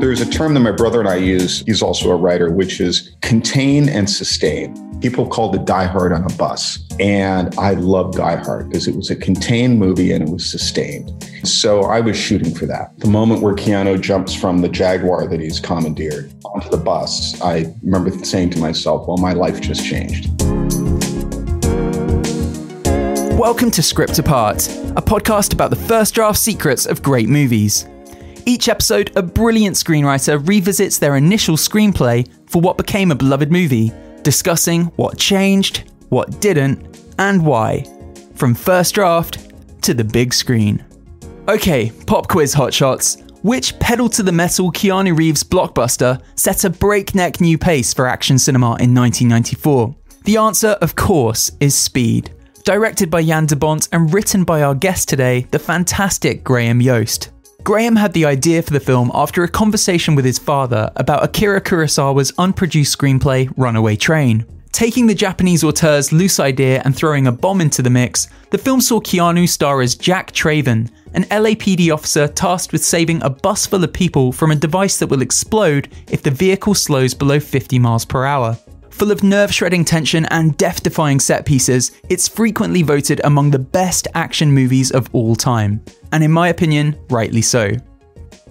There's a term that my brother and I use, he's also a writer, which is contain and sustain. People called it Die Hard on a bus. And I love Die Hard because it was a contained movie and it was sustained. So I was shooting for that. The moment where Keanu jumps from the Jaguar that he's commandeered onto the bus, I remember saying to myself, well, my life just changed. Welcome to Script Apart, a podcast about the first draft secrets of great movies. Each episode, a brilliant screenwriter revisits their initial screenplay for what became a beloved movie, discussing what changed, what didn't, and why. From first draft to the big screen. Okay, pop quiz hotshots. Which pedal to the metal Keanu Reeves blockbuster set a breakneck new pace for action cinema in 1994? The answer, of course, is Speed. Directed by Jan de Bont and written by our guest today, the fantastic Graham Yost. Graham had the idea for the film after a conversation with his father about Akira Kurosawa's unproduced screenplay Runaway Train. Taking the Japanese auteur's loose idea and throwing a bomb into the mix, the film saw Keanu star as Jack Traven, an LAPD officer tasked with saving a bus full of people from a device that will explode if the vehicle slows below 50 miles per hour. Full of nerve shredding tension and death defying set pieces, it's frequently voted among the best action movies of all time. And in my opinion, rightly so.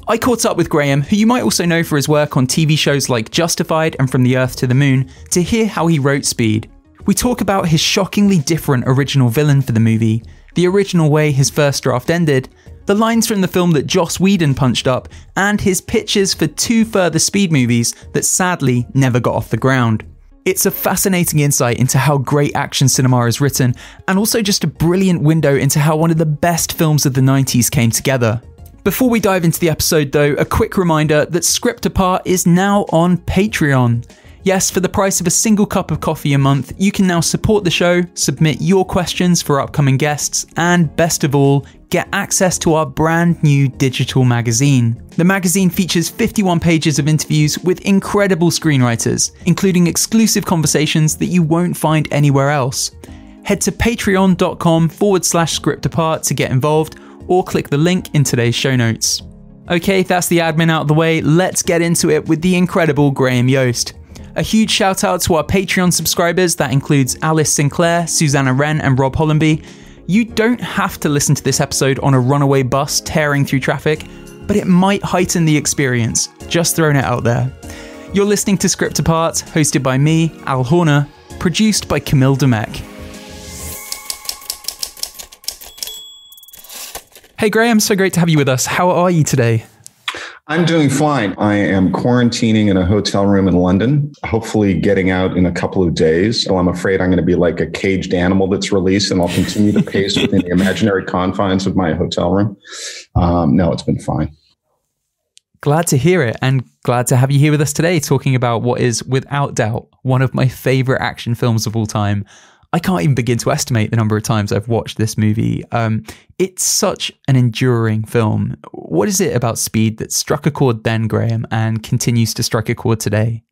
I caught up with Graham, who you might also know for his work on TV shows like Justified and From the Earth to the Moon, to hear how he wrote Speed. We talk about his shockingly different original villain for the movie, the original way his first draft ended, the lines from the film that Joss Whedon punched up, and his pitches for two further Speed movies that sadly never got off the ground. It's a fascinating insight into how great action cinema is written, and also just a brilliant window into how one of the best films of the 90s came together. Before we dive into the episode, though, a quick reminder that Script Apart is now on Patreon. Yes, for the price of a single cup of coffee a month, you can now support the show, submit your questions for upcoming guests, and best of all, get access to our brand new digital magazine. The magazine features 51 pages of interviews with incredible screenwriters, including exclusive conversations that you won't find anywhere else. Head to patreon.com forward slash script apart to get involved, or click the link in today's show notes. Okay, that's the admin out of the way. Let's get into it with the incredible Graham Yost. A huge shout out to our Patreon subscribers, that includes Alice Sinclair, Susanna Wren, and Rob Hollenby. You don't have to listen to this episode on a runaway bus tearing through traffic, but it might heighten the experience. Just throwing it out there. You're listening to Script Apart, hosted by me, Al Horner, produced by Camille Demek. Hey Graham, so great to have you with us. How are you today? I'm doing fine. I am quarantining in a hotel room in London, hopefully getting out in a couple of days. So I'm afraid I'm going to be like a caged animal that's released and I'll continue to pace within the imaginary confines of my hotel room. Um, no, it's been fine. Glad to hear it and glad to have you here with us today talking about what is without doubt one of my favorite action films of all time. I can't even begin to estimate the number of times I've watched this movie. Um, it's such an enduring film. What is it about Speed that struck a chord then, Graham, and continues to strike a chord today?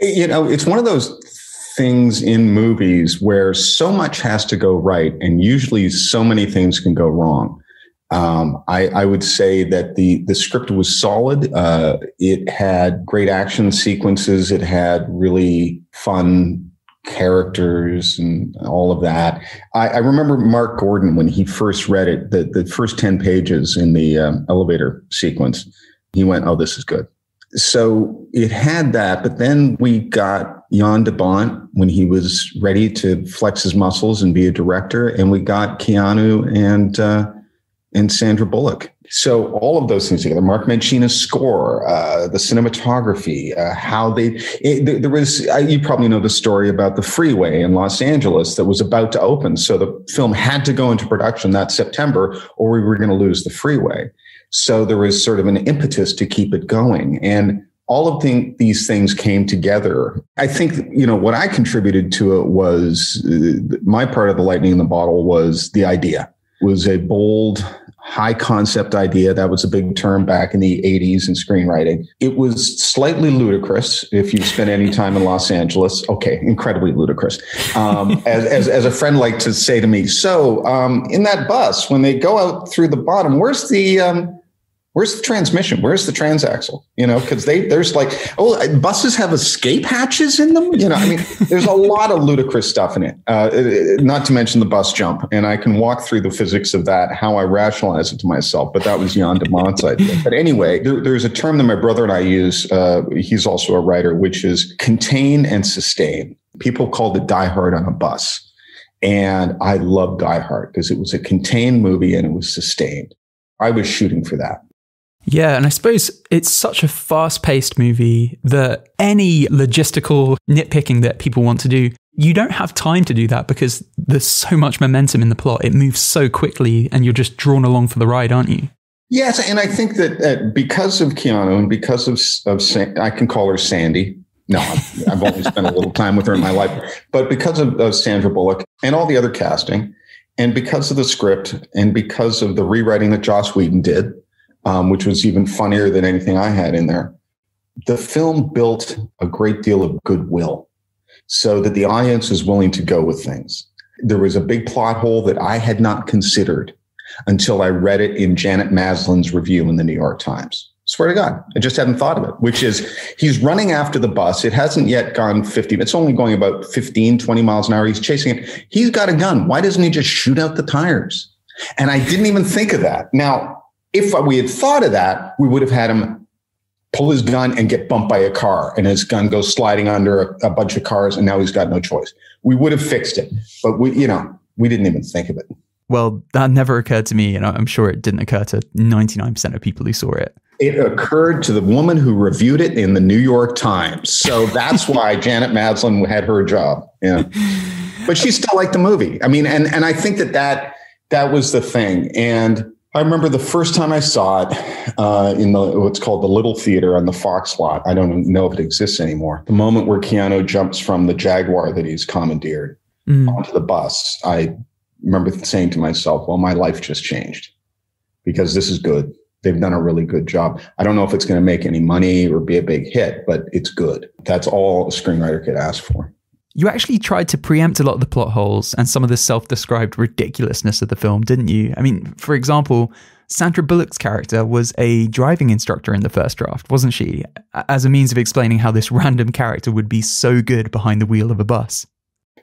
You know, it's one of those things in movies where so much has to go right, and usually so many things can go wrong. Um, I, I, would say that the the script was solid. Uh, it had great action sequences. It had really fun characters and all of that. I, I, remember Mark Gordon when he first read it, the, the first 10 pages in the um, elevator sequence, he went, Oh, this is good. So it had that, but then we got Jan de Bont when he was ready to flex his muscles and be a director, and we got Keanu and uh, and Sandra Bullock. So all of those things together, Mark Mancina's score, uh, the cinematography, uh, how they, it, there was, uh, you probably know the story about the freeway in Los Angeles that was about to open. So the film had to go into production that September or we were going to lose the freeway. So there was sort of an impetus to keep it going. And all of the, these things came together. I think, you know, what I contributed to it was uh, my part of the lightning in the bottle was the idea it was a bold high concept idea. That was a big term back in the 80s in screenwriting. It was slightly ludicrous if you spent any time in Los Angeles. Okay, incredibly ludicrous. Um, as, as, as, a friend liked to say to me, so um, in that bus, when they go out through the bottom, where's the. Um, Where's the transmission? Where's the transaxle? You know, because they there's like oh buses have escape hatches in them. You know, I mean, there's a lot of ludicrous stuff in it. Uh, not to mention the bus jump, and I can walk through the physics of that, how I rationalize it to myself. But that was Jan de Bont's idea. But anyway, there, there's a term that my brother and I use. Uh, he's also a writer, which is contain and sustain. People called it Die Hard on a bus. And I love Die Hard because it was a contained movie and it was sustained. I was shooting for that. Yeah, and I suppose it's such a fast paced movie that any logistical nitpicking that people want to do, you don't have time to do that because there's so much momentum in the plot. It moves so quickly and you're just drawn along for the ride, aren't you? Yes, and I think that uh, because of Keanu and because of, of I can call her Sandy. No, I've only spent a little time with her in my life, but because of, of Sandra Bullock and all the other casting, and because of the script, and because of the rewriting that Joss Whedon did, um, which was even funnier than anything I had in there. The film built a great deal of goodwill so that the audience is willing to go with things. There was a big plot hole that I had not considered until I read it in Janet Maslin's review in the New York Times. Swear to God, I just hadn't thought of it, which is he's running after the bus. It hasn't yet gone 50. It's only going about 15, 20 miles an hour. He's chasing it. He's got a gun. Why doesn't he just shoot out the tires? And I didn't even think of that. Now, if we had thought of that, we would have had him pull his gun and get bumped by a car and his gun goes sliding under a, a, bunch of cars and now he's got no choice. We would have fixed it, but we, you know, we didn't even think of it. Well, that never occurred to me, and I'm sure it didn't occur to 99% of people who saw it. It occurred to the woman who reviewed it in the New York Times. So that's why Janet Maslin had her job. Yeah. But she still liked the movie. I mean, and and I think that that that was the thing. And I remember the first time I saw it uh, in the what's called the Little Theater on the Fox lot. I don't know if it exists anymore. The moment where Keanu jumps from the Jaguar that he's commandeered mm. onto the bus, I remember saying to myself, "Well, my life just changed because this is good. They've done a really good job. I don't know if it's going to make any money or be a big hit, but it's good. That's all a screenwriter could ask for." You actually tried to preempt a lot of the plot holes and some of the self described ridiculousness of the film, didn't you? I mean, for example, Sandra Bullock's character was a driving instructor in the first draft, wasn't she? As a means of explaining how this random character would be so good behind the wheel of a bus.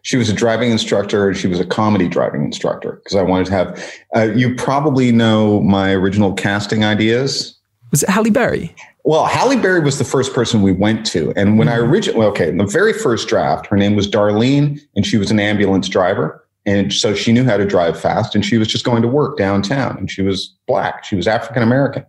She was a driving instructor. She was a comedy driving instructor because I wanted to have. Uh, you probably know my original casting ideas. Was it Halle Berry? Well, Halle Berry was the first person we went to. And when mm-hmm. I originally, okay, in the very first draft, her name was Darlene and she was an ambulance driver. And so she knew how to drive fast and she was just going to work downtown and she was black. She was African American.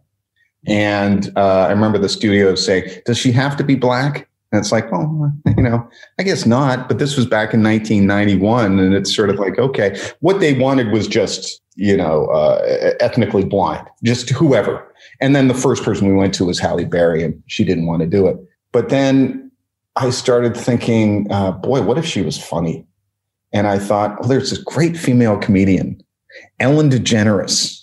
And uh, I remember the studio saying, Does she have to be black? And it's like, well, you know, I guess not. But this was back in 1991. And it's sort of like, okay, what they wanted was just, you know, uh, ethnically blind, just whoever. And then the first person we went to was Halle Berry, and she didn't want to do it. But then I started thinking, uh, boy, what if she was funny? And I thought, well, there's this great female comedian, Ellen DeGeneres.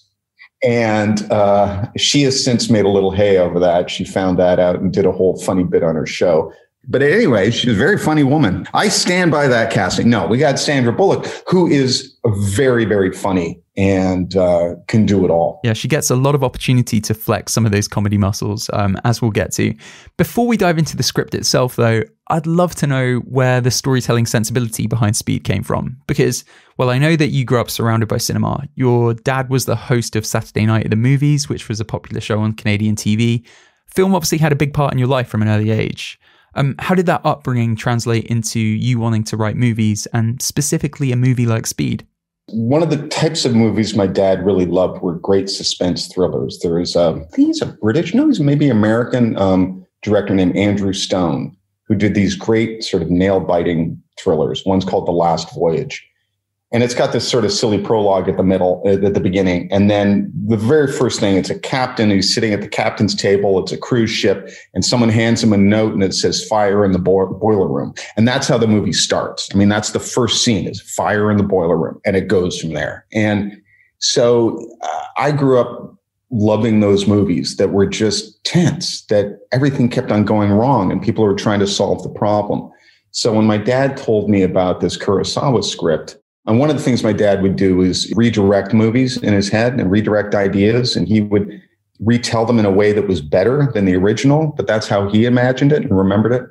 And uh, she has since made a little hay over that. She found that out and did a whole funny bit on her show. But anyway, she's a very funny woman. I stand by that casting. No, we got Sandra Bullock, who is very, very funny and uh, can do it all. Yeah, she gets a lot of opportunity to flex some of those comedy muscles, um, as we'll get to. Before we dive into the script itself, though, I'd love to know where the storytelling sensibility behind Speed came from. Because, well, I know that you grew up surrounded by cinema. Your dad was the host of Saturday Night at the Movies, which was a popular show on Canadian TV. Film obviously had a big part in your life from an early age. Um, how did that upbringing translate into you wanting to write movies and specifically a movie like Speed? One of the types of movies my dad really loved were great suspense thrillers. There is, a, I think he's a British, no, he's maybe American um, director named Andrew Stone, who did these great sort of nail biting thrillers. One's called The Last Voyage and it's got this sort of silly prologue at the middle at the beginning. And then the very first thing it's a captain who's sitting at the captain's table. It's a cruise ship. And someone hands him a note and it says fire in the bo- boiler room. And that's how the movie starts. I mean that's the first scene is fire in the boiler room. And it goes from there. And so uh, i grew up loving those movies that were just tense that everything kept on going wrong and people were trying to solve the problem. So when my dad told me about this kurosawa script and one of the things my dad would do is redirect movies in his head and redirect ideas. And he would retell them in a way that was better than the original, but that's how he imagined it and remembered it.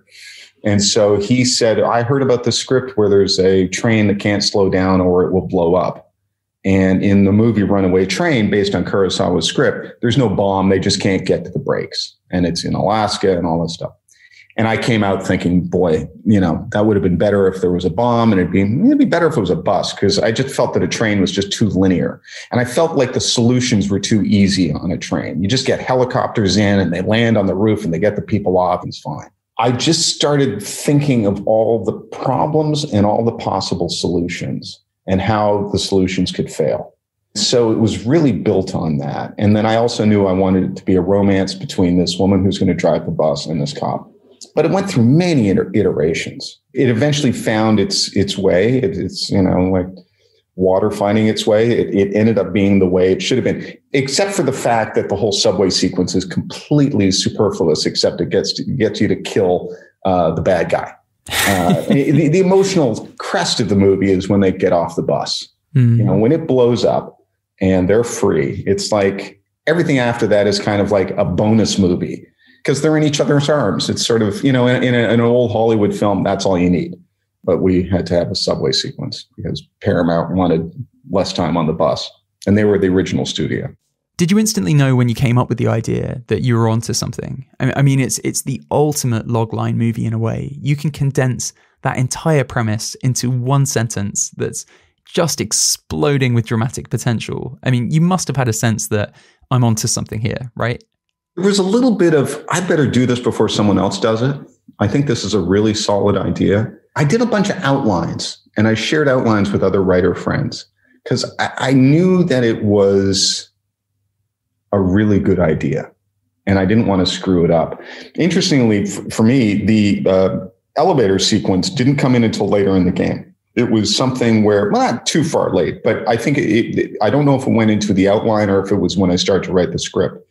And so he said, I heard about the script where there's a train that can't slow down or it will blow up. And in the movie Runaway Train, based on Kurosawa's script, there's no bomb. They just can't get to the brakes. And it's in Alaska and all this stuff. And I came out thinking, boy, you know, that would have been better if there was a bomb and it'd be, it'd be better if it was a bus because I just felt that a train was just too linear. And I felt like the solutions were too easy on a train. You just get helicopters in and they land on the roof and they get the people off and it's fine. I just started thinking of all the problems and all the possible solutions and how the solutions could fail. So it was really built on that. And then I also knew I wanted it to be a romance between this woman who's going to drive the bus and this cop. But it went through many iterations. It eventually found its its way. It, it's you know like water finding its way. It, it ended up being the way it should have been, except for the fact that the whole subway sequence is completely superfluous, except it gets to, gets you to kill uh, the bad guy. Uh, the, the, emotional crest of the movie is when they get off the bus. Mm. You know, when it blows up and they're free, it's like everything after that is kind of like a bonus movie because they're in each other's arms. It's sort of, you know, in, in, a, in an old Hollywood film, that's all you need but we had to have a subway sequence because Paramount wanted less time on the bus, and they were the original studio. Did you instantly know when you came up with the idea that you were onto something? I mean, it's it's the ultimate logline movie in a way. You can condense that entire premise into one sentence that's just exploding with dramatic potential. I mean, you must have had a sense that I'm onto something here, right? There was a little bit of I better do this before someone else does it. I think this is a really solid idea. I did a bunch of outlines and I shared outlines with other writer friends because I, I, knew that it was a really good idea and I didn't want to screw it up. Interestingly, for me, the uh, elevator sequence didn't come in until later in the game. It was something where, well, not too far late, but I think it, it, I don't know if it went into the outline or if it was when I started to write the script.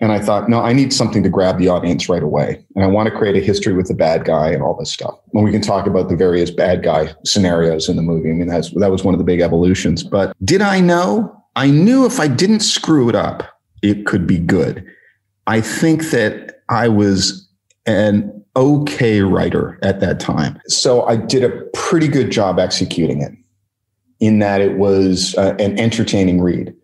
And I thought, no, I need something to grab the audience right away. And I want to create a history with the bad guy and all this stuff. And we can talk about the various bad guy scenarios in the movie. I mean, that's, that was one of the big evolutions. But did I know? I knew if I didn't screw it up, it could be good. I think that I was an okay writer at that time. So I did a pretty good job executing it in that it was uh, an entertaining read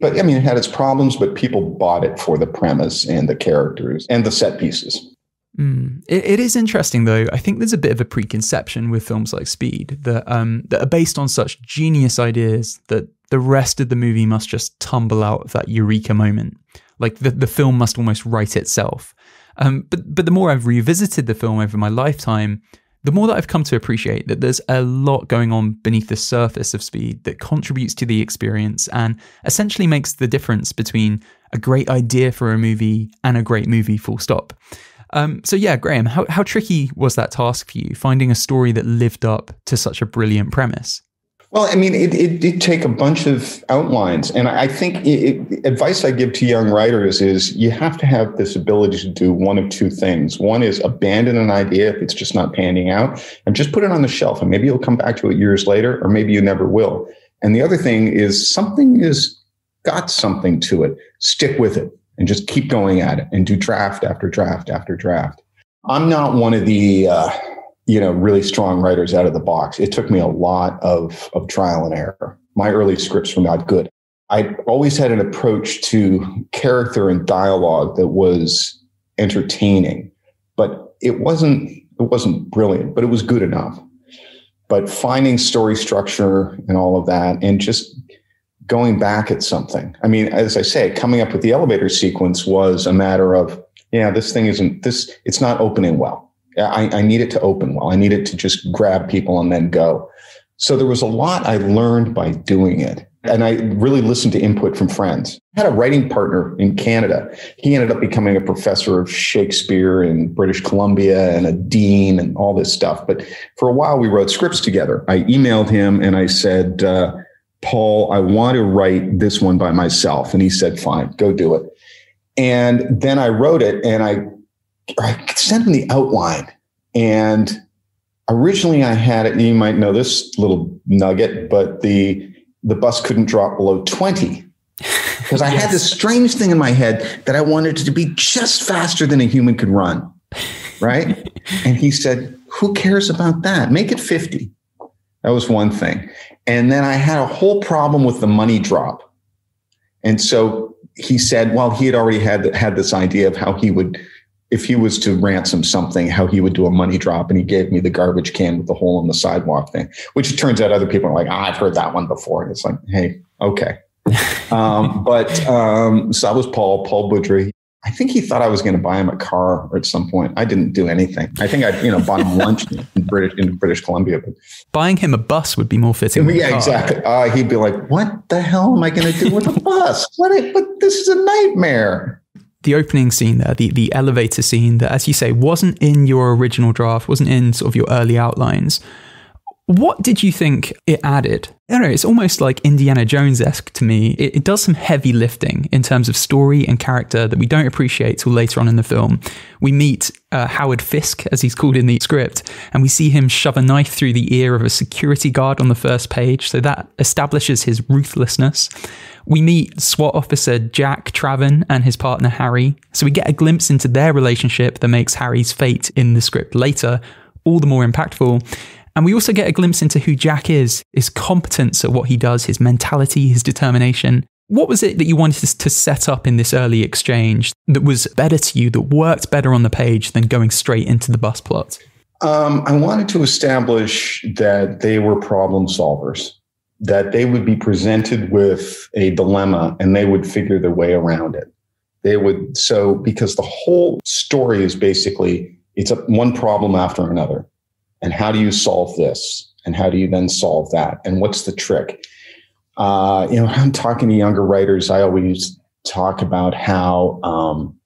but I mean, it had its problems, but people bought it for the premise and the characters and the set pieces. Mm. It, it is interesting, though. I think there's a bit of a preconception with films like Speed that um, that are based on such genius ideas that the rest of the movie must just tumble out of that eureka moment. Like the, the film must almost write itself. Um, but but the more I've revisited the film over my lifetime, the more that I've come to appreciate that there's a lot going on beneath the surface of speed that contributes to the experience and essentially makes the difference between a great idea for a movie and a great movie, full stop. Um, so, yeah, Graham, how, how tricky was that task for you, finding a story that lived up to such a brilliant premise? Well, I mean, it, it did take a bunch of outlines. And I think it, advice I give to young writers is you have to have this ability to do one of two things. One is abandon an idea if it's just not panning out and just put it on the shelf. And maybe you'll come back to it years later, or maybe you never will. And the other thing is something is got something to it. Stick with it and just keep going at it and do draft after draft after draft. I'm not one of the, uh, you know, really strong writers out of the box. It took me a lot of, of trial and error. My early scripts were not good. I always had an approach to character and dialogue that was entertaining, but it wasn't it wasn't brilliant, but it was good enough. But finding story structure and all of that and just going back at something. I mean, as I say, coming up with the elevator sequence was a matter of, yeah, this thing isn't this, it's not opening well I, I need it to open well. I need it to just grab people and then go. So there was a lot I learned by doing it. And I really listened to input from friends. I had a writing partner in Canada. He ended up becoming a professor of Shakespeare in British Columbia and a dean and all this stuff. But for a while, we wrote scripts together. I emailed him and I said, uh, Paul, I want to write this one by myself. And he said, fine, go do it. And then I wrote it and I I sent him the outline. And originally I had it, you might know this little nugget, but the the bus couldn't drop below 20. because I yes. had this strange thing in my head that I wanted it to be just faster than a human could run. Right. and he said, Who cares about that? Make it 50. That was one thing. And then I had a whole problem with the money drop. And so he said, well, he had already had had this idea of how he would, if he was to ransom something, how he would do a money drop. And he gave me the garbage can with the hole in the sidewalk thing, which it turns out other people are like, oh, I've heard that one before. And it's like, hey, okay. um, but um, so that was Paul, Paul Boudry. I think he thought I was going to buy him a car at some point. I didn't do anything. I think I, you know, bought him lunch in British in British Columbia. But buying him a bus would be more fitting. Yeah, exactly. Uh, he'd be like, "What the hell am I going to do with a bus? What? But this is a nightmare." The opening scene there, the the elevator scene that, as you say, wasn't in your original draft, wasn't in sort of your early outlines. What did you think it added? I don't know, it's almost like Indiana Jones esque to me. It, it, does some heavy lifting in terms of story and character that we don't appreciate till later on in the film. We meet uh, Howard Fisk, as he's called in the script, and we see him shove a knife through the ear of a security guard on the first page, so that establishes his ruthlessness. We meet SWAT officer Jack Traven and his partner Harry, so we get a glimpse into their relationship that makes Harry's fate in the script later all the more impactful. And we also get a glimpse into who Jack is, his competence at what he does, his mentality, his determination. What was it that you wanted to set up in this early exchange that was better to you, that worked better on the page than going straight into the bus plot? Um, I wanted to establish that they were problem solvers, that they would be presented with a dilemma and they would figure their way around it. They would, so because the whole story is basically it's a, one problem after another and how do you solve this? And how do you then solve that? And what's the trick? Uh, you know i'm talking to younger writers. I always talk about how um,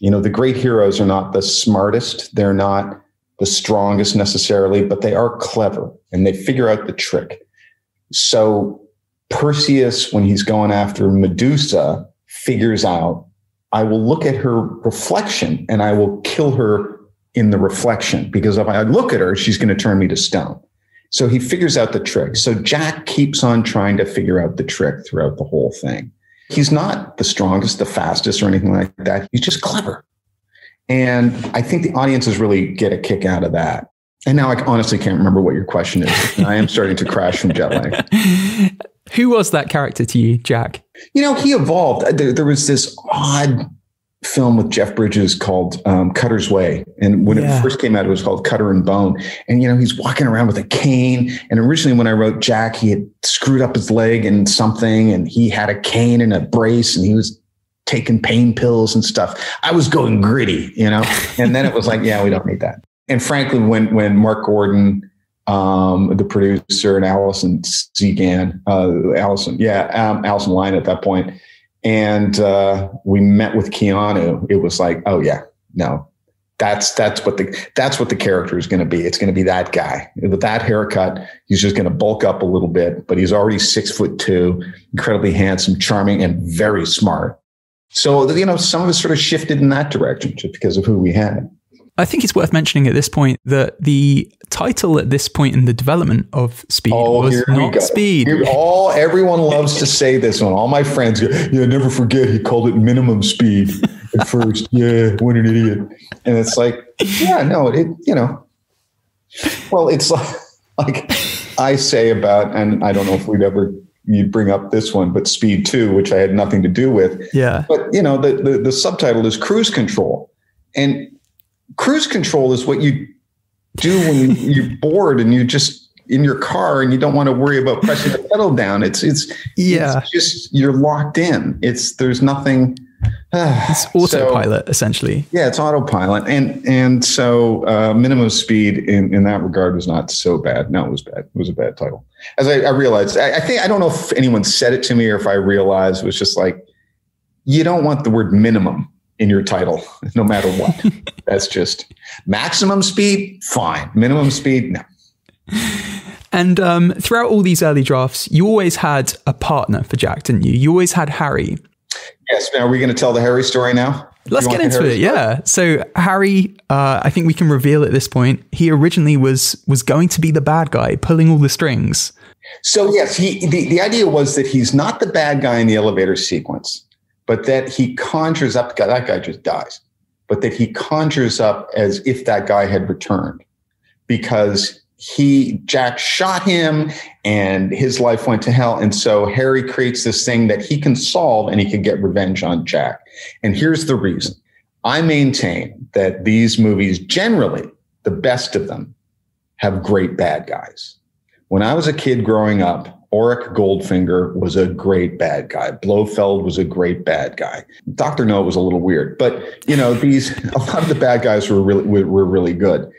you know the great heroes are not the smartest. They're not the strongest necessarily but they are clever and they figure out the trick. So perseus when he's going after medusa figures out i will look at her reflection and i will kill her in the reflection because if I look at her, she's going to turn me to stone. So he figures out the trick. So Jack keeps on trying to figure out the trick throughout the whole thing. He's not the strongest, the fastest, or anything like that. He's just clever. And I think the audiences really get a kick out of that. And now I honestly can't remember what your question is. I am starting to crash from jet lag. Who was that character to you, Jack? You know, he evolved. There, there was this odd film with Jeff Bridges called um, Cutter's Way. And when yeah. it first came out, it was called Cutter and Bone. And, you know, he's walking around with a cane. And originally, when I wrote Jack, he had screwed up his leg and something, and he had a cane and a brace, and he was taking pain pills and stuff. I was going gritty, you know? And then it was like, yeah, we don't need that. And frankly, when, when Mark Gordon, um, the producer, and Allison Segan, uh, Allison, yeah, um, Allison Lyon at that point, and uh, we met with Keanu, it was like, oh yeah, no, that's that's what the that's what the character is going to be. It's going to be that guy with that haircut. He's just going to bulk up a little bit, but he's already six foot two, incredibly handsome, charming, and very smart. So you know, some of us sort of shifted in that direction just because of who we had. I think it's worth mentioning at this point that the title at this point in the development of Speed oh, was not Speed. Here, all everyone loves to say this one. All my friends go, "Yeah, never forget he called it minimum speed at first. Yeah, what an idiot!" And it's like, yeah, no, it you know, well, it's like, like I say about, and I don't know if we'd ever you'd bring up this one, but Speed Two, which I had nothing to do with. Yeah, but you know, the the, the subtitle is Cruise Control, and cruise control is what you do when you're bored and you just in your car and you don't want to worry about pressing the pedal down. It's it's yeah, it's just you're locked in. It's there's nothing. it's autopilot so, essentially. Yeah, it's autopilot, and and so uh, minimum speed in in that regard was not so bad. No, it was bad. It was a bad title. As I, I realized, I, I think I don't know if anyone said it to me or if I realized it was just like you don't want the word minimum in your title, no matter what. That's just maximum speed, fine. Minimum speed, no. And um, throughout all these early drafts, you always had a partner for Jack, didn't you? You always had Harry. Yes. Now, are we going to tell the Harry story now? Let's get into it. Story? Yeah. So Harry, uh, I think we can reveal at this point, he originally was was going to be the bad guy, pulling all the strings. So yes, he the, the idea was that he's not the bad guy in the elevator sequence, but that he conjures up that guy just dies, but that he conjures up as if that guy had returned because he Jack shot him and his life went to hell. And so Harry creates this thing that he can solve and he can get revenge on Jack. And here's the reason. I maintain that these movies generally, the best of them, have great bad guys. When I was a kid growing up, Auric Goldfinger was a great bad guy. Blofeld was a great bad guy. Dr. No was a little weird, but you know, these a lot of the bad guys were really were really good.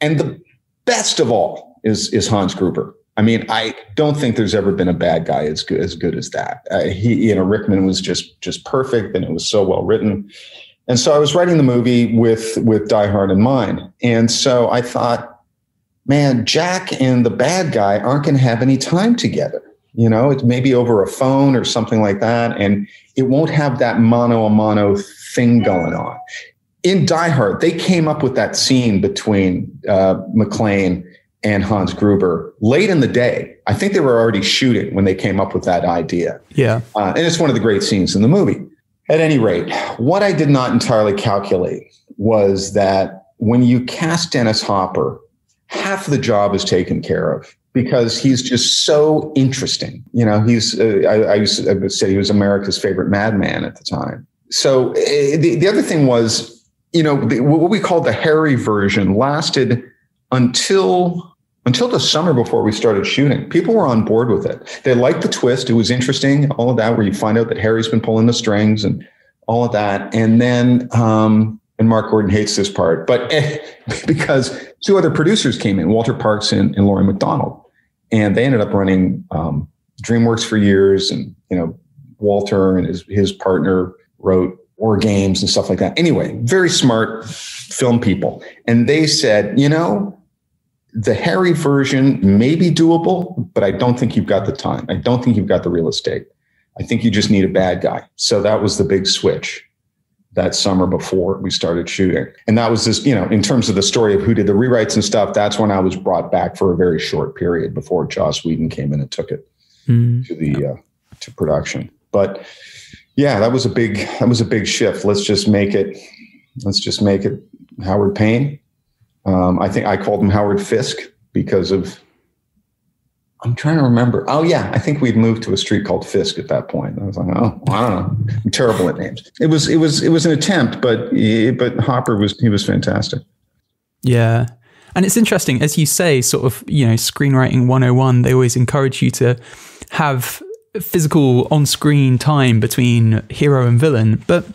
And the best of all is is Hans Gruber. I mean, I don't think there's ever been a bad guy as good as good as that. Uh, he, you know, Rickman was just just perfect, and it was so well written. And so I was writing the movie with with Die Hard in mind, and so I thought, man, Jack and the bad guy aren't going to have any time together. You know, it's maybe over a phone or something like that, and it won't have that mano a mano thing going on in Die Hard, they came up with that scene between uh, McClane and Hans Gruber late in the day. I think they were already shooting when they came up with that idea. Yeah. Uh, and it's one of the great scenes in the movie. At any rate, what I did not entirely calculate was that when you cast Dennis Hopper, half the job is taken care of because he's just so interesting. You know, he's, uh, I, I, used to, I say he was America's favorite madman at the time. So uh, the, the other thing was you know, the, what we call the Harry version lasted until until the summer before we started shooting. People were on board with it. They liked the twist. It was interesting, all of that, where you find out that Harry's been pulling the strings and all of that. And then, um, and Mark Gordon hates this part, but because two other producers came in, Walter Parkes and, and Laurie MacDonald, and they ended up running um, DreamWorks for years. And you know, Walter and his his partner wrote war games and stuff like that. Anyway, very smart film people. And they said, you know, the Harry version may be doable, but I don't think you've got the time. I don't think you've got the real estate. I think you just need a bad guy. So that was the big switch that summer before we started shooting. And that was just, you know, in terms of the story of who did the rewrites and stuff, that's when I was brought back for a very short period before Joss Whedon came in and took it mm. to the uh, to production. But yeah, that was a big that was a big shift. Let's just make it let's just make it Howard Payne. Um, I think I called him Howard Fisk because of I'm trying to remember. Oh yeah, I think we'd moved to a street called Fisk at that point. I was like, oh, I don't know. I'm terrible at names. It was it was it was an attempt, but but Hopper was he was fantastic. Yeah. And it's interesting, as you say, sort of, you know, screenwriting 101, they always encourage you to have physical on screen time between hero and villain. But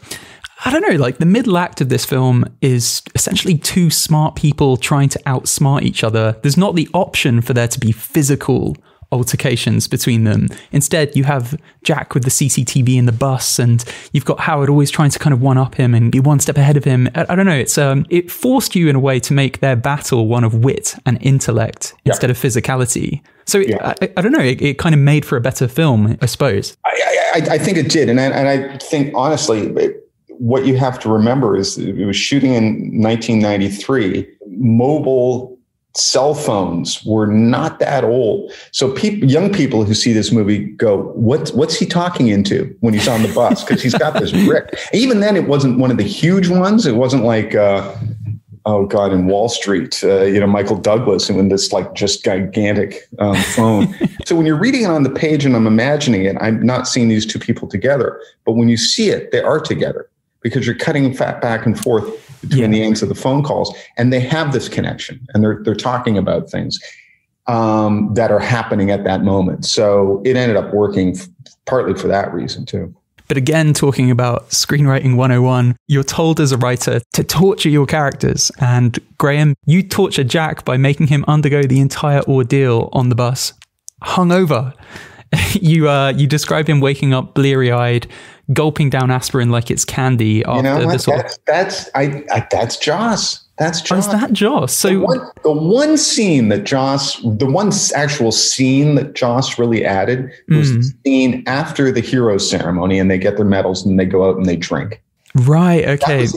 I don't know, like the middle act of this film is essentially two smart people trying to outsmart each other. There's not the option for there to be physical altercations between them. Instead, you have Jack with the CCTV in the bus, and you've got Howard always trying to kind of one up him and be one step ahead of him. I, I don't know. It's um, it forced you in a way to make their battle one of wit and intellect yeah. instead of physicality. So yeah. I, I, don't know. It, it, kind of made for a better film, I suppose. I, I, I think it did, and I, and I think honestly. It, what you have to remember is it was shooting in 1993. Mobile cell phones were not that old. So people, young people who see this movie go, what, what's he talking into when he's on the bus? Because he's got this brick. Even then, it wasn't one of the huge ones. It wasn't like, uh, oh God, in Wall Street, uh, you know, Michael Douglas and in this like just gigantic um, phone. so when you're reading it on the page and I'm imagining it, I'm not seeing these two people together. But when you see it, they are together because you're cutting fat back and forth between yeah. the ends of the phone calls, and they have this connection, and they're they're talking about things um, that are happening at that moment. So it ended up working f- partly for that reason too. But again, talking about screenwriting 101, you're told as a writer to torture your characters. And Graham, you torture Jack by making him undergo the entire ordeal on the bus, hungover. you uh, you describe him waking up bleary eyed, gulping down aspirin like it's candy. After you know what? That's, that's I, I, that's Joss. That's Joss. Oh, that Joss? So the one, the one, scene that Joss, the one actual scene that Joss really added was mm. the scene after the hero ceremony, and they get their medals and they go out and they drink. Right. Okay.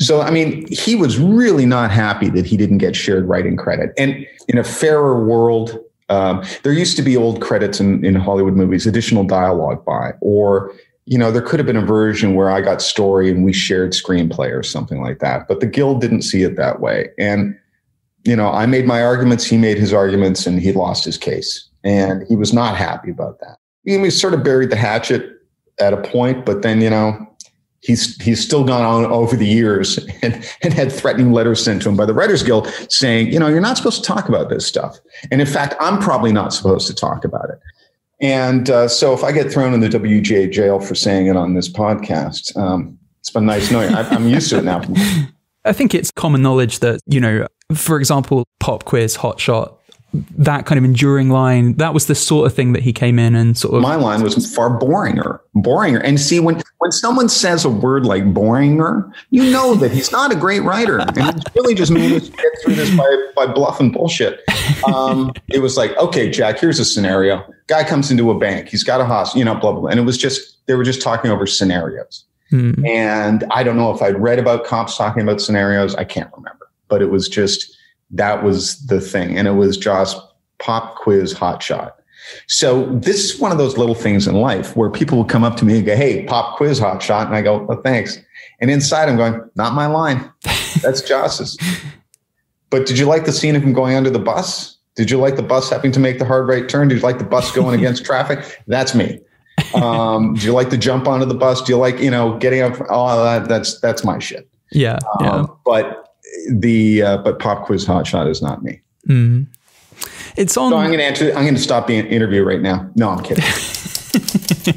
So, I mean, he was really not happy that he didn't get shared writing credit. And in a fairer world, Um, there used to be old credits in, in Hollywood movies, additional dialogue by, or you know, there could have been a version where I got story and we shared screenplay or something like that. But the guild didn't see it that way. And, you know, I made my arguments, he made his arguments, and he lost his case. And he was not happy about that. He sort of buried the hatchet at a point, but then, you know, he's he's still gone on over the years and, and had threatening letters sent to him by the Writers Guild saying, you know, you're not supposed to talk about this stuff. And in fact, I'm probably not supposed to talk about it. And uh, so if I get thrown in the WGA jail for saying it on this podcast, um, it's been nice knowing. I, I'm used to it now. I think it's common knowledge that, you know, for example, Pop Quiz, Hot Shot, that kind of enduring line, that was the sort of thing that he came in and sort of. My line was far boringer, boringer. And see, when, when someone says a word like boringer, you know that he's not a great writer. And he's really just managed to get through this by, by bluff and bullshit. Um, it was like, okay, Jack, here's a scenario. Guy comes into a bank. He's got a house, you know, blah, blah, blah. And it was just, they were just talking over scenarios. Hmm. And I don't know if I'd read about cops talking about scenarios. I can't remember, but it was just, that was the thing. And it was just pop quiz hot shot. So this is one of those little things in life where people will come up to me and go, Hey, pop quiz hot shot. And I go, oh, thanks. And inside I'm going, not my line. That's Joss's. but did you like the scene of him going under the bus? Did you like the bus having to make the hard right turn? Did you like the bus going against traffic? That's me. Um, do you like to jump onto the bus? Do you like, you know, getting up? Oh, that, that's, that's my shit. Yeah. Um, yeah. But the uh, but pop quiz hotshot is not me. Mm. It's on. So I'm going to answer. I'm going to stop the interview right now. No, I'm kidding.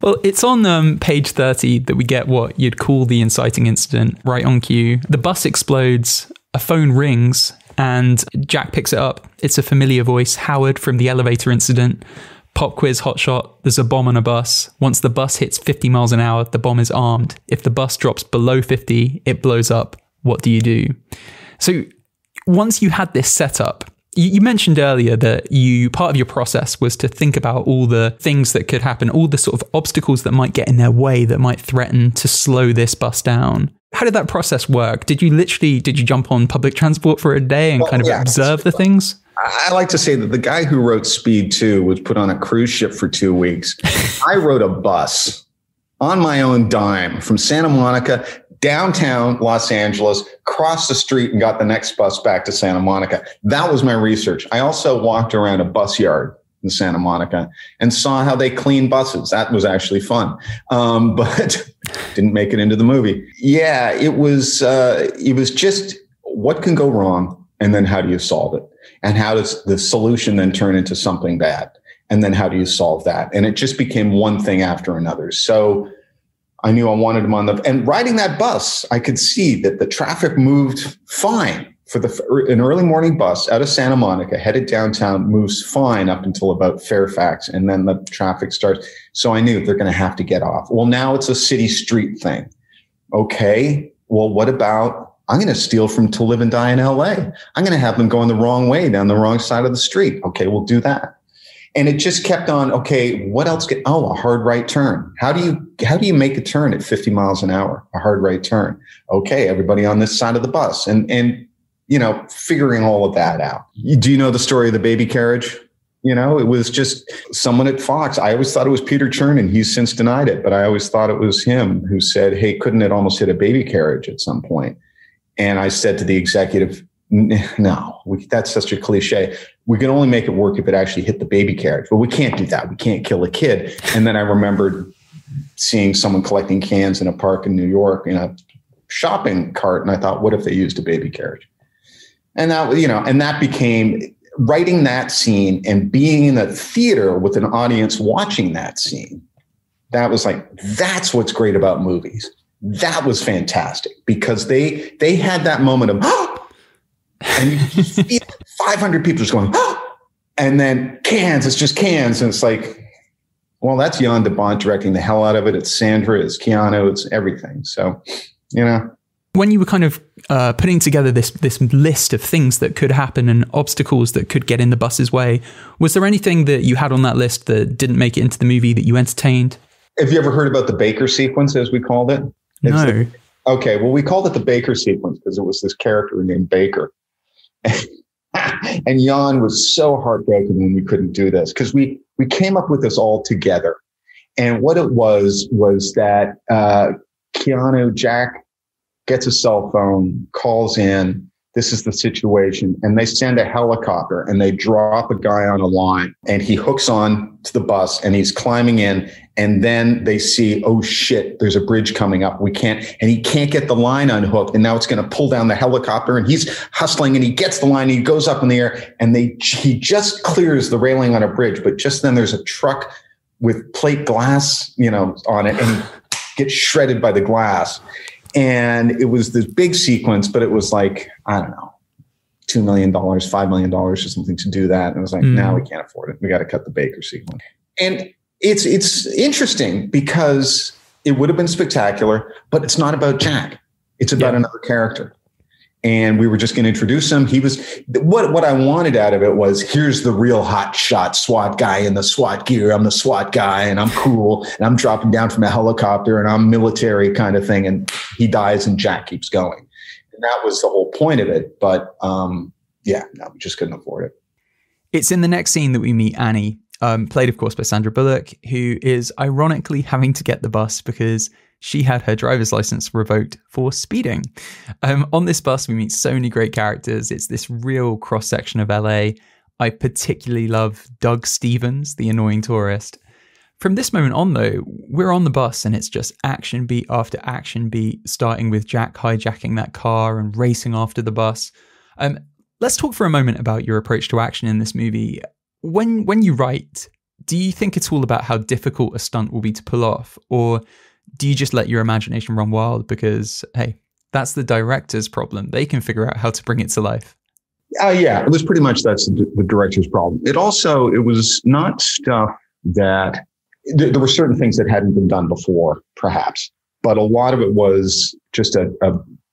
well, it's on um, page 30 that we get what you'd call the inciting incident right on cue. The bus explodes, a phone rings, and Jack picks it up. It's a familiar voice, Howard from the elevator incident. Pop quiz hotshot, there's a bomb on a bus. Once the bus hits 50 miles an hour, the bomb is armed. If the bus drops below 50, it blows up. What do you do? So once you had this set up, you, mentioned earlier that you part of your process was to think about all the things that could happen, all the sort of obstacles that might get in their way that might threaten to slow this bus down. How did that process work? Did you literally did you jump on public transport for a day and well, kind of yeah, observe the things? I like to say that the guy who wrote Speed 2 was put on a cruise ship for two weeks. I rode a bus on my own dime from Santa Monica downtown Los Angeles, crossed the street and got the next bus back to Santa Monica. That was my research. I also walked around a bus yard in Santa Monica and saw how they clean buses. That was actually fun, um, but didn't make it into the movie. Yeah, it was. Uh, it was just what can go wrong, and then how do you solve it? And how does the solution then turn into something bad? And then how do you solve that? And it just became one thing after another. So i knew i wanted him on the and riding that bus i could see that the traffic moved fine for the er, an early morning bus out of santa monica headed downtown moves fine up until about fairfax and then the traffic starts. So i knew they're going to have to get off. Well now it's a city street thing. Okay well what about I'm going to steal from to live and die in LA. I'm going to have them going the wrong way down the wrong side of the street. Okay, we'll do that. And it just kept on. Okay, what else? Get, oh, a hard right turn. How do you how do you make a turn at 50 miles an hour? A hard right turn. Okay, everybody on this side of the bus, and and you know, figuring all of that out. Do you know the story of the baby carriage? You know, it was just someone at Fox. I always thought it was Peter Chernin. He's since denied it, but I always thought it was him who said, "Hey, couldn't it almost hit a baby carriage at some point?" And I said to the executive, no, we, that's such a cliche. We can only make it work if it actually hit the baby carriage. But we can't do that. We can't kill a kid. And then I remembered seeing someone collecting cans in a park in New York in a shopping cart. And I thought, what if they used a baby carriage? And that, you know, and that became writing that scene and being in a theater with an audience watching that scene. That was like, that's what's great about movies that was fantastic because they they had that moment of oh! and you feel 500 people just going oh! and then cans it's just cans and it's like well that's Jan de Bont directing the hell out of it it's Sandra it's Keanu it's everything so you know when you were kind of uh, putting together this this list of things that could happen and obstacles that could get in the bus's way, was there anything that you had on that list that didn't make it into the movie that you entertained? Have you ever heard about the Baker sequence, as we called it? No. The, okay. Well, we called it the Baker sequence because it was this character named Baker. and Jan was so heartbroken when we couldn't do this because we we came up with this all together. And what it was was that uh, Keanu Jack gets a cell phone, calls in, this is the situation. And they send a helicopter and they drop a guy on a line and he hooks on to the bus and he's climbing in. And then they see, oh shit, there's a bridge coming up. We can't, and he can't get the line unhooked. And now it's going to pull down the helicopter and he's hustling and he gets the line. he goes up in the air and they, he just clears the railing on a bridge. But just then there's a truck with plate glass, you know, on it and gets shredded by the glass. And it was this big sequence, but it was like, I don't know, $2 million, $5 million or something to do that. And it was like, mm. now we can't afford it. We got to cut the Baker sequence. And it's, it's interesting because it would have been spectacular, but it's not about Jack. It's about yeah. another character and we were just going to introduce him. He was what what I wanted out of it was here's the real hot shot SWAT guy in the SWAT gear. I'm the SWAT guy, and I'm cool, and I'm dropping down from a helicopter, and I'm military kind of thing. And he dies, and Jack keeps going, and that was the whole point of it. But um, yeah, no, we just couldn't afford it. It's in the next scene that we meet Annie, um, played of course by Sandra Bullock, who is ironically having to get the bus because she had her driver's license revoked for speeding. Um, on this bus, we meet so many great characters. It's this real cross section of LA. I particularly love Doug Stevens, the annoying tourist. From this moment on, though, we're on the bus and it's just action beat after action beat, starting with Jack hijacking that car and racing after the bus. Um, let's talk for a moment about your approach to action in this movie. When when you write, do you think it's all about how difficult a stunt will be to pull off, or do you just let your imagination run wild? Because hey that's the director's problem. They can figure out how to bring it to life. Uh, yeah it was pretty much that's the, the director's problem. It also it was not stuff that th- there were certain things that hadn't been done before perhaps but a lot of it was just a, a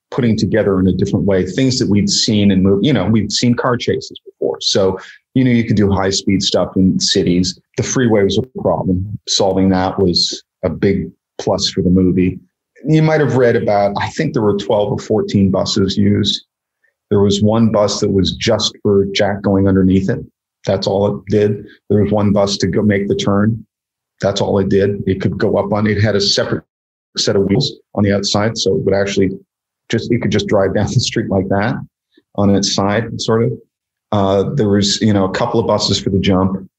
putting together in a different way things that we'd seen in moved you know we'd seen car chases before. So you know you could do high speed stuff in cities. The freeway was a problem. Solving that was a big plus for the movie. You might have read about, I think there were 12 or 14 buses used. There was one bus that was just for Jack going underneath it. That's all it did. There was one bus to go make the turn. That's all it did. It could go up on it. had a separate set of wheels on the outside. So it would actually just, it could just drive down the street like that on its side, sort of. Uh, there was, you know, a couple of buses for the jump.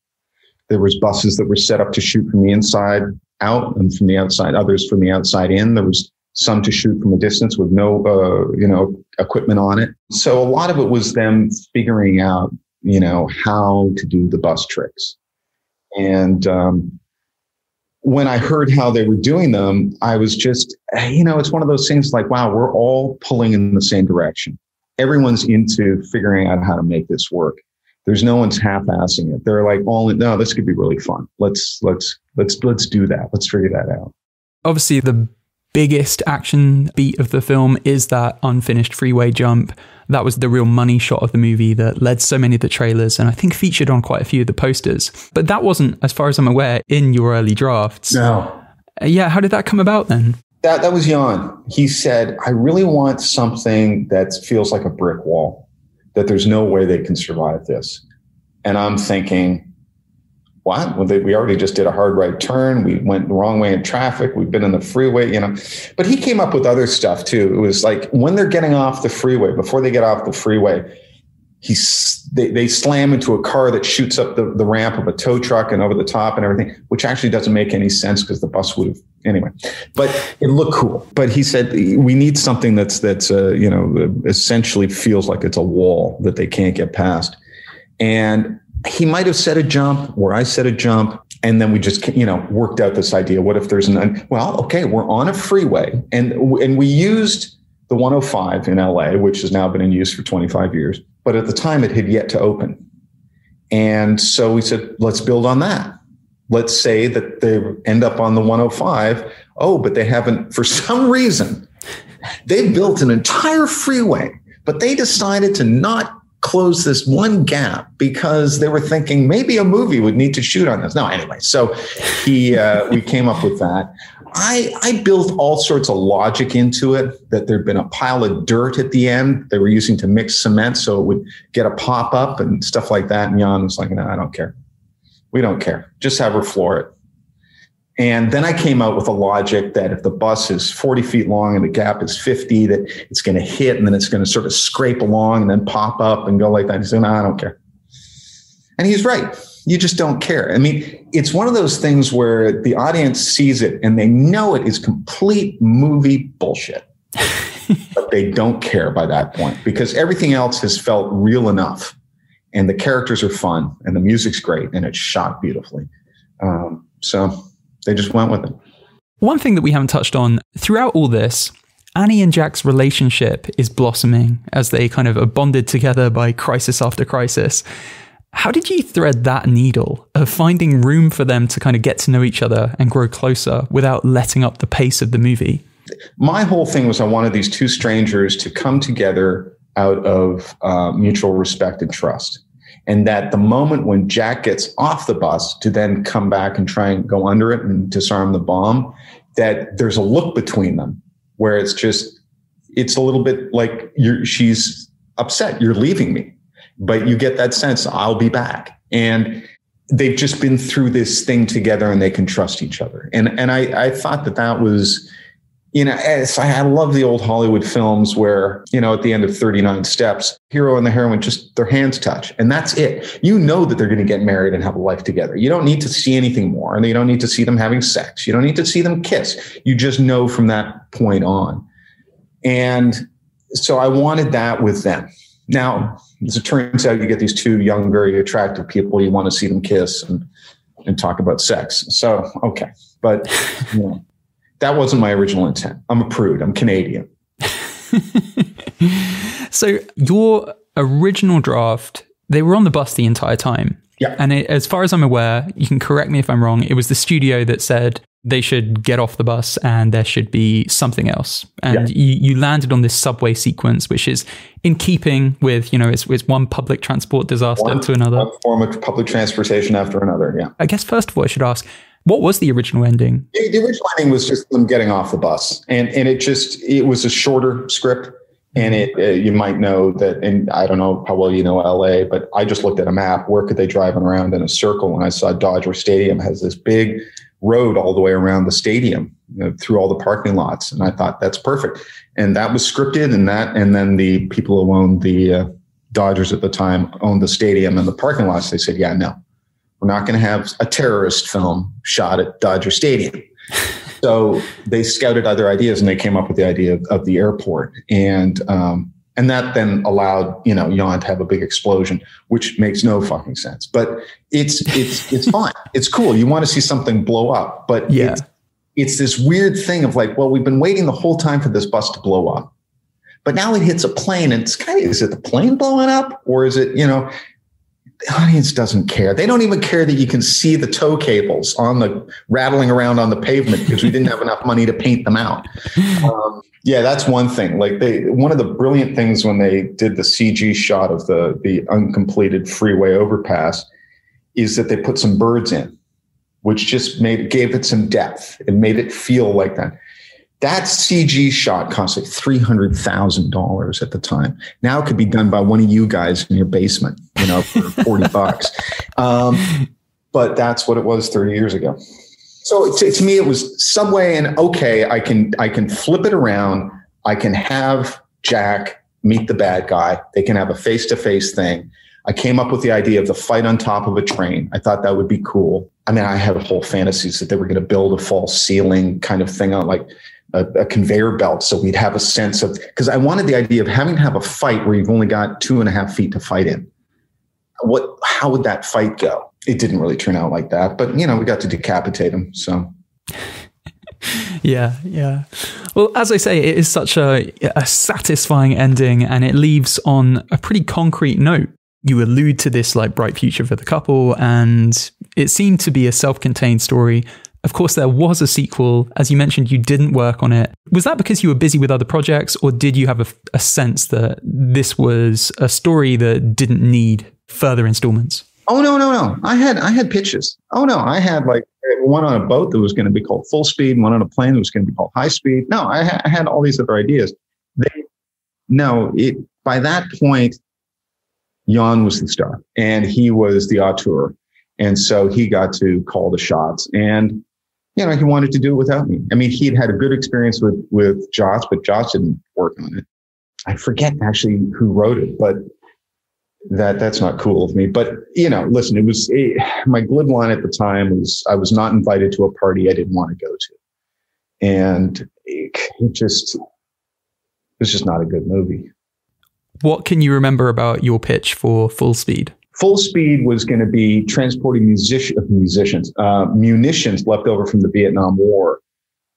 There was buses that were set up to shoot from the inside out and from the outside, others from the outside in. There was some to shoot from a distance with no, uh, you know, equipment on it. So a lot of it was them figuring out, you know, how to do the bus tricks. And um, when I heard how they were doing them, I was just, you know, it's one of those things like, wow, we're all pulling in the same direction. Everyone's into figuring out how to make this work. There's no one's half-assing it. They're like, all no, this could be really fun. Let's let's let's let's do that. Let's figure that out. Obviously, the biggest action beat of the film is that unfinished freeway jump. That was the real money shot of the movie that led so many of the trailers and I think featured on quite a few of the posters. But that wasn't, as far as I'm aware, in your early drafts. No. Uh, yeah, how did that come about then? That that was Jan. He said, "I really want something that feels like a brick wall." That there's no way they can survive this. And I'm thinking, what? Well, they, we already just did a hard right turn. We went the wrong way in traffic. We've been in the freeway, you know. But he came up with other stuff too. It was like when they're getting off the freeway, before they get off the freeway, he's they, they slam into a car that shoots up the, the ramp of a tow truck and over the top and everything, which actually doesn't make any sense because the bus would have anyway. But it looked cool. But he said we need something that's that's uh, you know essentially feels like it's a wall that they can't get past. And he might have said a jump where I said a jump. And then we just, you know, worked out this idea. What if there's an, well, okay, we're on a freeway and, and we used the 105 in LA, which has now been in use for 25 years but at the time it had yet to open. And so we said, let's build on that. Let's say that they end up on the 105. Oh, but they haven't, for some reason, they built an entire freeway, but they decided to not close this one gap because they were thinking maybe a movie would need to shoot on this. No, anyway, so he uh, we came up with that. I, I built all sorts of logic into it that there'd been a pile of dirt at the end they were using to mix cement so it would get a pop up and stuff like that. And Jan was like, no, I don't care. We don't care. Just have her floor it. And then I came out with a logic that if the bus is 40 feet long and the gap is 50, that it's going to hit and then it's going to sort of scrape along and then pop up and go like that. He said, no, I don't care. And he's right. You just don't care. I mean, it's one of those things where the audience sees it and they know it is complete movie bullshit. but they don't care by that point because everything else has felt real enough. And the characters are fun and the music's great and it's shot beautifully. Um, so they just went with it. One thing that we haven't touched on throughout all this, Annie and Jack's relationship is blossoming as they kind of are bonded together by crisis after crisis. How did you thread that needle of finding room for them to kind of get to know each other and grow closer without letting up the pace of the movie? My whole thing was I wanted these two strangers to come together out of uh, mutual respect and trust. And that the moment when Jack gets off the bus to then come back and try and go under it and disarm the bomb, that there's a look between them where it's just, it's a little bit like you're, she's upset, you're leaving me but you get that sense I'll be back. And they've just been through this thing together and they can trust each other. And and I, I thought that that was, you know, eh, as I, I love the old Hollywood films where, you know, at the end of 39 steps, hero and the heroine just their hands touch and that's it. You know that they're going to get married and have a life together. You don't need to see anything more and you don't need to see them having sex. You don't need to see them kiss. You just know from that point on. And so I wanted that with them. Now, as it turns out, you get these two young, very attractive people. You want to see them kiss and, and talk about sex. So, okay. But you know, that wasn't my original intent. I'm a prude. I'm Canadian. so, your original draft, they were on the bus the entire time. Yeah. And it, as far as I'm aware, you can correct me if I'm wrong, it was the studio that said, they should get off the bus and there should be something else. And yeah. you, you, landed on this subway sequence, which is in keeping with, you know, it's, it's one public transport disaster one, to another. One form of public transportation after another. Yeah. I guess, first of all, I should ask, what was the original ending? The, the original ending was just them getting off the bus. And, and it just, it was a shorter script. And it, uh, you might know that, and I don't know how well you know LA, but I just looked at a map. Where could they drive around in a circle? And I saw Dodger Stadium has this big road all the way around the stadium you know, through all the parking lots. And I thought that's perfect. And that was scripted and that, and then the people who owned the uh, Dodgers at the time owned the stadium and the parking lots. They said, yeah, no, we're not going to have a terrorist film shot at Dodger Stadium. so they scouted other ideas and they came up with the idea of, of the airport. And, um, and that then allowed you know Jan to have a big explosion, which makes no fucking sense. But it's it's it's fine. It's cool. You want to see something blow up, but yeah. It's, it's this weird thing of like, well, we've been waiting the whole time for this bus to blow up, but now it hits a plane, and it's kind of is it the plane blowing up, or is it you know the audience doesn't care. They don't even care that you can see the tow cables on the rattling around on the pavement because we didn't have enough money to paint them out. Um, yeah, that's one thing. Like they, one of the brilliant things when they did the CG shot of the the uncompleted freeway overpass is that they put some birds in, which just made gave it some depth and made it feel like that. That CG shot cost like three hundred thousand dollars at the time. Now it could be done by one of you guys in your basement, you know, for forty bucks. Um, but that's what it was thirty years ago. So to, to me, it was Subway, and okay, I can I can flip it around. I can have Jack meet the bad guy. They can have a face to face thing. I came up with the idea of the fight on top of a train. I thought that would be cool. I mean, I had whole fantasies that they were going to build a false ceiling kind of thing on like a, a, conveyor belt so we'd have a sense of because I wanted the idea of having to have a fight where you've only got two and a half feet to fight in. What how would that fight go? It didn't really turn out like that, but you know, we got to decapitate him. So yeah, yeah. Well, as I say, it is such a, a satisfying ending and it leaves on a pretty concrete note. You allude to this like bright future for the couple, and it seemed to be a self contained story of course, there was a sequel. As you mentioned, you didn't work on it. Was that because you were busy with other projects, or did you have a, a sense that this was a story that didn't need further installments? Oh no, no, no! I had I had pitches. Oh no, I had like one on a boat that was going to be called Full Speed, and one on a plane that was going to be called High Speed. No, I, ha- I had all these other ideas. They, no, it, by that point, Jan was the star, and he was the auteur, and so he got to call the shots. And you know, he wanted to do it without me. I mean, he'd had a good experience with with Joss, but Joss didn't work on it. I forget actually who wrote it, but that that's not cool of me. But you know, listen, it was it, my glib line at the time was I was not invited to a party I didn't want to go to, and it, it just it was just not a good movie. What can you remember about your pitch for Full Speed? Full Speed was going to be transporting music, musicians, uh, munitions left over from the Vietnam War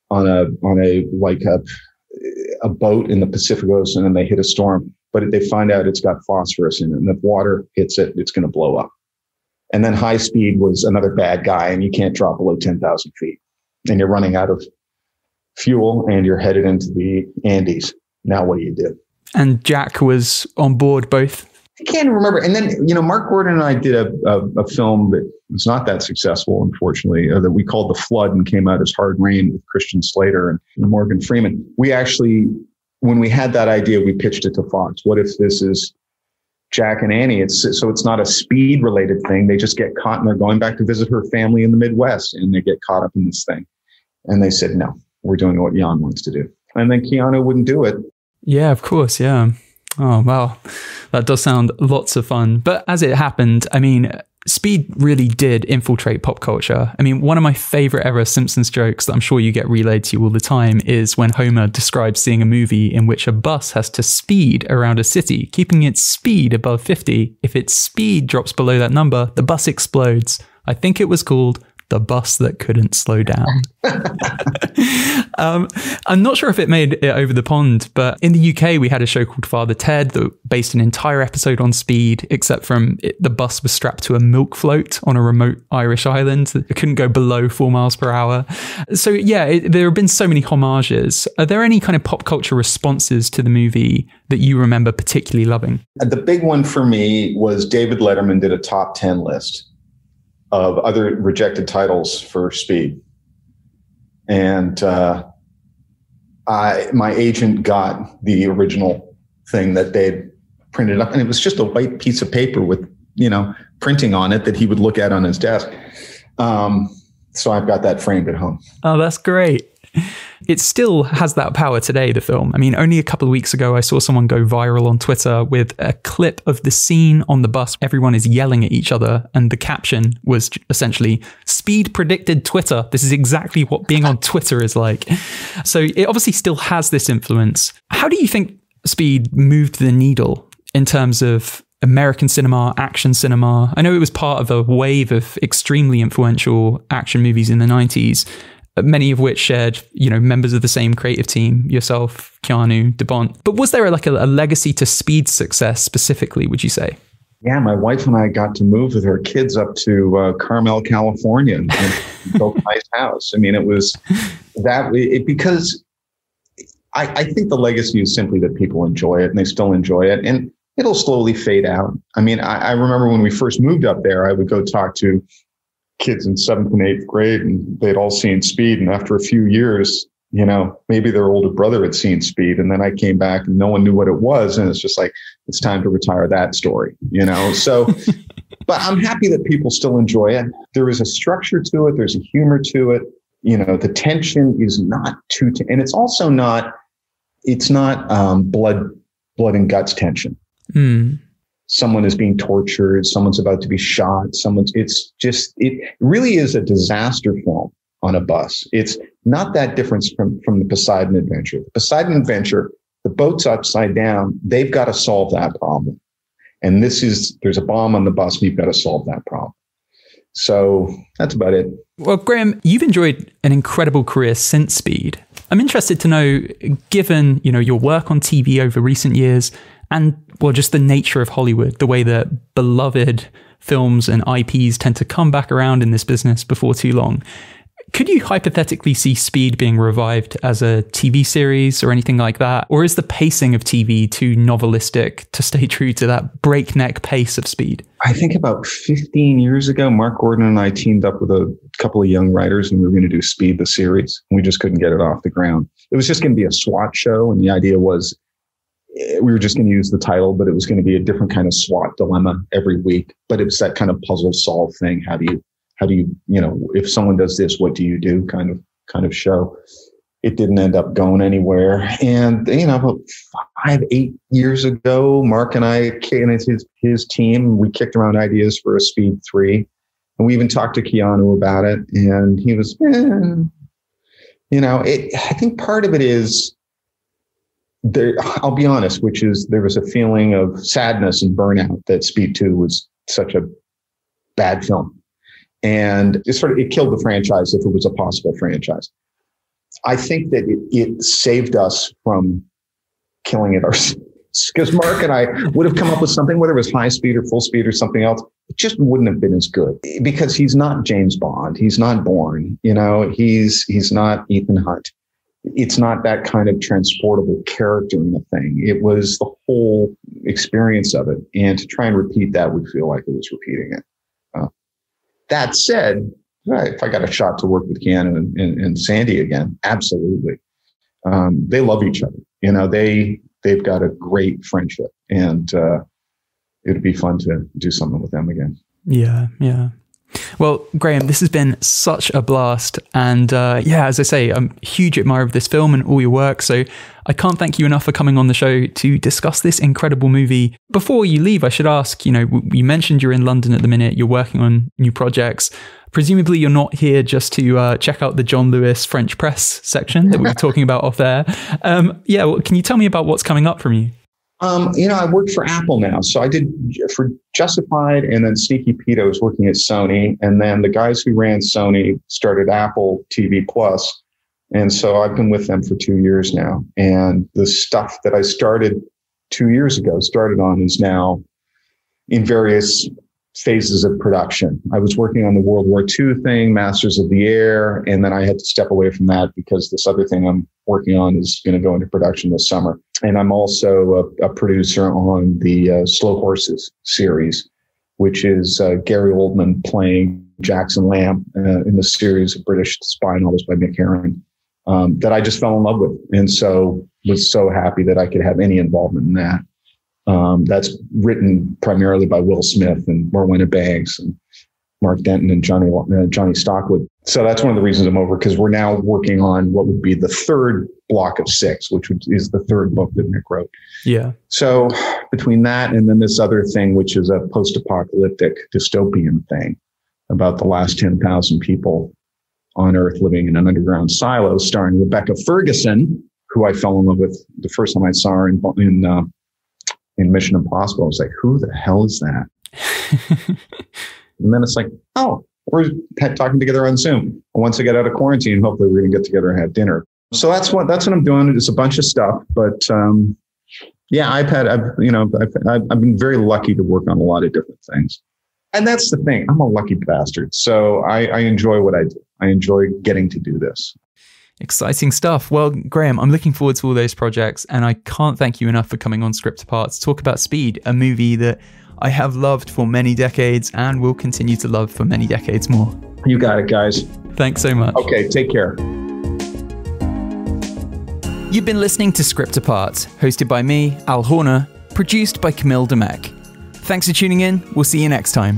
on a on a like a a boat in the Pacific Ocean, and they hit a storm but they find out it's got phosphorus in it. And if water hits it, it's going to blow up. And then high speed was another bad guy, and you can't drop below 10,000 feet. And you're running out of fuel and you're headed into the Andes. Now, what do you do? And Jack was on board both. I can't remember. And then, you know, Mark Gordon and I did a, a, a film that was not that successful, unfortunately, uh, that we called The Flood and came out as Hard Rain with Christian Slater and Morgan Freeman. We actually when we had that idea, we pitched it to Fox. What if this is Jack and Annie? It's so it's not a speed related thing. They just get caught and they're going back to visit her family in the Midwest and they get caught up in this thing. And they said, no, we're doing what Jan wants to do. And then Keanu wouldn't do it. Yeah, of course. Yeah. Oh, wow. That does sound lots of fun. But as it happened, I mean, Speed really did infiltrate pop culture. I mean, one of my favorite ever Simpsons jokes that I'm sure you get relayed to you all the time is when Homer describes seeing a movie in which a bus has to speed around a city, keeping its speed above 50. If its speed drops below that number, the bus explodes. I think it was called the bus that couldn't slow down. um, I'm not sure if it made it over the pond, but in the UK, we had a show called Father Ted that based an entire episode on speed, except from it, the bus was strapped to a milk float on a remote Irish island. It couldn't go below four miles per hour. So, yeah, it, there have been so many homages. Are there any kind of pop culture responses to the movie that you remember particularly loving? The big one for me was David Letterman did a top 10 list of other rejected titles for Speed. And uh, I, my agent got the original thing that they'd printed up, and it was just a white piece of paper with you know printing on it that he would look at on his desk. Um, so I've got that framed at home. Oh, that's great it still has that power today, the film. I mean, only a couple of weeks ago, I saw someone go viral on Twitter with a clip of the scene on the bus. Everyone is yelling at each other, and the caption was essentially speed predicted Twitter. This is exactly what being on Twitter is like. So it obviously still has this influence. How do you think speed moved the needle in terms of American cinema, action cinema. I know it was part of a wave of extremely influential action movies in the 90s many of which shared, you know, members of the same creative team, yourself, Keanu, de Bont. But was there like a, a legacy to speed success specifically, would you say? Yeah, my wife and I got to move with her kids up to uh, Carmel, California, and, built a nice house. I mean, it was that it, because I, I think the legacy is simply that people enjoy it and they still enjoy it, and it'll slowly fade out. I mean, I, I remember when we first moved up there, I would go talk to kids in seventh and eighth grade and they'd all seen speed. And after a few years, you know, maybe their older brother had seen speed. And then I came back and no one knew what it was. And it's just like, it's time to retire that story, you know? So, but I'm happy that people still enjoy it. There is a structure to it. There's a humor to it. You know, the tension is not too, t- and it's also not, it's not um, blood, blood and guts tension. Mm someone is being tortured, someone's about to be shot, someone's, it's just, it really is a disaster film on a bus. It's not that different from, from the Poseidon Adventure. The Poseidon Adventure, the boat's upside down. They've got to solve that problem. And this is, there's a bomb on the bus and you've got to solve that problem. So that's about it. Well, Graham, you've enjoyed an incredible career since Speed. I'm interested to know, given you know your work on TV over recent years, and well, just the nature of Hollywood, the way that beloved films and IPs tend to come back around in this business before too long. Could you hypothetically see Speed being revived as a TV series or anything like that? Or is the pacing of TV too novelistic to stay true to that breakneck pace of Speed? I think about 15 years ago, Mark Gordon and I teamed up with a couple of young writers and we were going to do Speed the series. We just couldn't get it off the ground. It was just going to be a SWAT show. And the idea was we were just going to use the title, but it was going to be a different kind of SWAT dilemma every week. But it was that kind of puzzle solve thing. How do you how do you you know if someone does this what do you do kind of kind of show it didn't end up going anywhere and you know about five eight years ago mark and i and his, his team we kicked around ideas for a speed three and we even talked to keanu about it and he was eh. you know it i think part of it is there i'll be honest which is there was a feeling of sadness and burnout that speed 2 was such a bad film and it sort of it killed the franchise if it was a possible franchise. I think that it, it saved us from killing it ourselves because Mark and I would have come up with something, whether it was high speed or full speed or something else, it just wouldn't have been as good because he's not James Bond. He's not Bourne. You know, he's he's not Ethan Hunt. It's not that kind of transportable character in the thing. It was the whole experience of it, and to try and repeat that would feel like it was repeating it. That said, if I got a shot to work with Keanu and, and, and Sandy again, absolutely. Um, they love each other. You know, they they've got a great friendship, and uh, it'd be fun to do something with them again. Yeah, yeah. Well, Graham, this has been such a blast. And uh, yeah, as I say, I'm a huge admirer of this film and all your work. So I can't thank you enough for coming on the show to discuss this incredible movie. Before you leave, I should ask you know, you mentioned you're in London at the minute, you're working on new projects. Presumably, you're not here just to uh, check out the John Lewis French press section that we were talking about off there. Um, yeah, well, can you tell me about what's coming up from you? Um, you know, I work for Apple now. So I did for Justified and then Sneaky Pete, I was working at Sony. And then the guys who ran Sony started Apple TV Plus. And so I've been with them for two years now. And the stuff that I started two years ago, started on, is now in various phases of production. I was working on the World War II thing, Masters of the Air, and then I had to step away from that because this other thing I'm working on is going to go into production this summer. And I'm also a, a producer on the uh, Slow Horses series, which is uh, Gary Oldman playing Jackson Lamb uh, in the series of British spy novels by Mick Herron um, that I just fell in love with. And so was so happy that I could have any involvement in that. Um, that's written primarily by Will Smith and Morwenna Banks and Mark Denton and Jonny uh, Jonny Stockwood. So that's one of the reasons I'm over because we're now working on what would be the third block of six, which is the third book that Mick wrote. Yeah. So between that and then this other thing, which is a post-apocalyptic dystopian thing about the last ten thousand people on Earth living in an underground silo, starring Rebecca Ferguson, who I fell in love with the first time I saw her in in uh, in Mission Impossible. I was like, who the hell is that? and then it's like, oh, we're talking together on Zoom. Once I get out of quarantine, hopefully we're going to get together and have dinner. So that's what that's what I'm doing. It's a bunch of stuff, but um, yeah, I've had I've you know I've, I've been very lucky to work on a lot of different things, and that's the thing. I'm a lucky bastard, so I, I enjoy what I do. I enjoy getting to do this. Exciting stuff. Well, Graham, I'm looking forward to all those projects, and I can't thank you enough for coming on Script Apart to talk about Speed, a movie that I have loved for many decades and will continue to love for many decades more. You got it, guys. Thanks so much. Okay, take care. You've been listening to Script Apart, hosted by me, Al Horner, produced by Camille Demek. Thanks for tuning in. We'll see you next time.